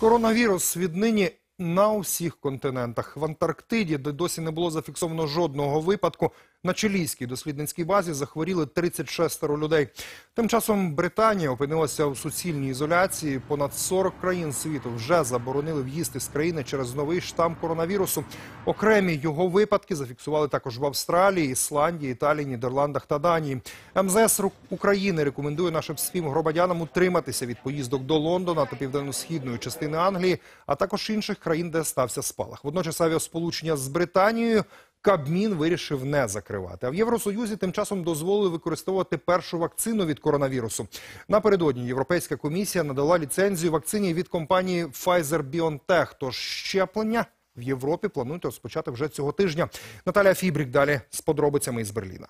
Коронавірус віднині на усіх континентах. В Антарктиді, де досі не було зафіксовано жодного випадку, на чилійській дослідницькій базі захворіли 36 людей. Тим часом Британія опинилася у суцільній ізоляції. Понад 40 країн світу вже заборонили в'їзд із країни через новий штам коронавірусу. Окремі його випадки зафіксували також в Австралії, Ісландії, Італії, Нідерландах та Данії. МЗС Ру- України рекомендує нашим співгромадянам утриматися від поїздок до Лондона та південно-східної частини Англії, а також інших країн, де стався спалах. Водночас авіасполучення з Британією Кабмін вирішив не закривати. А в Євросоюзі тим часом дозволили використовувати першу вакцину від коронавірусу. Напередодні Європейська комісія надала ліцензію вакцині від компанії Pfizer-BioNTech. Тож щеплення в Європі планують розпочати вже цього тижня. Наталя Фібрік далі з подробицями із Берліна.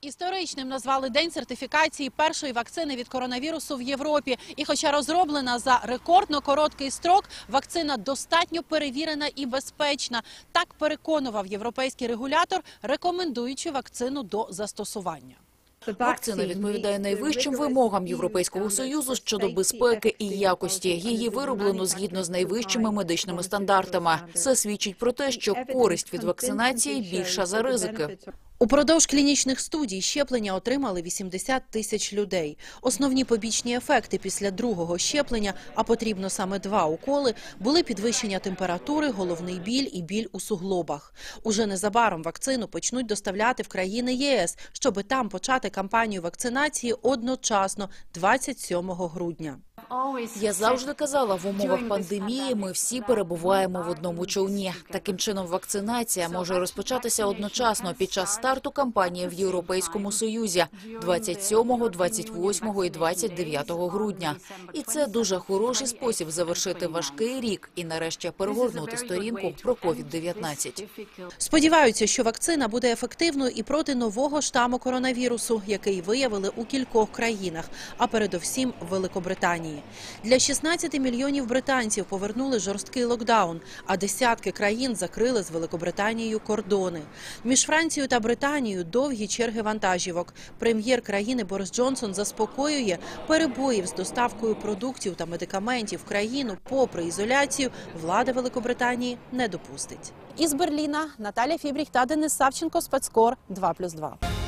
Історичним назвали день сертифікації першої вакцини від коронавірусу в Європі. І хоча розроблена за рекордно короткий строк, вакцина достатньо перевірена і безпечна. Так переконував європейський регулятор, рекомендуючи вакцину до застосування. Вакцина відповідає найвищим вимогам Європейського союзу щодо безпеки і якості. Її вироблено згідно з найвищими медичними стандартами. Це свідчить про те, що користь від вакцинації більша за ризики. Упродовж клінічних студій щеплення отримали 80 тисяч людей. Основні побічні ефекти після другого щеплення, а потрібно саме два уколи, були підвищення температури, головний біль і біль у суглобах. Уже незабаром вакцину почнуть доставляти в країни ЄС, щоби там почати кампанію вакцинації одночасно 27 грудня. Я завжди казала, в умовах пандемії ми всі перебуваємо в одному човні. Таким чином, вакцинація може розпочатися одночасно під час старту кампанії в Європейському Союзі 27, 28 і 29 грудня. І це дуже хороший спосіб завершити важкий рік і нарешті перегорнути сторінку про COVID-19. Сподіваються, що вакцина буде ефективною і проти нового штаму коронавірусу, який виявили у кількох країнах, а передовсім Великобританії. Для 16 мільйонів британців повернули жорсткий локдаун, а десятки країн закрили з Великобританією кордони. Між Францією та Британією довгі черги вантажівок. Прем'єр країни Борис Джонсон заспокоює перебоїв з доставкою продуктів та медикаментів в країну, попри ізоляцію, влада Великобританії не допустить. Із Берліна Наталя Фібріх та Денис Савченко, спецкор 2+,2.